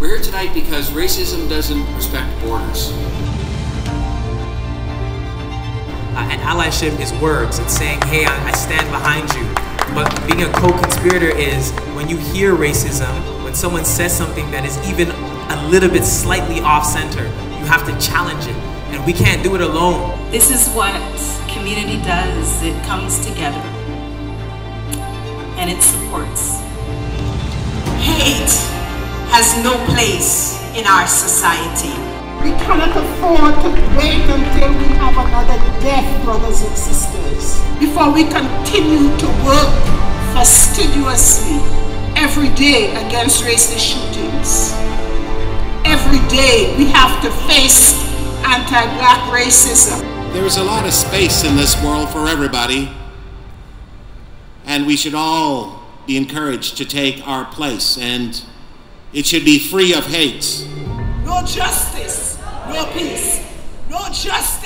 We're here tonight because racism doesn't respect borders. Uh, and allyship is words. It's saying, hey, I, I stand behind you. But being a co-conspirator is when you hear racism, when someone says something that is even a little bit slightly off-center, you have to challenge it. And we can't do it alone. This is what community does. It comes together and it supports. Hate has no place in our society. We cannot afford to wait until we have another death, brothers and sisters, before we continue to work fastidiously every day against racist shootings. Every day we have to face anti-black racism. There is a lot of space in this world for everybody, and we should all be encouraged to take our place, and it should be free of hate. No justice, no peace. No justice.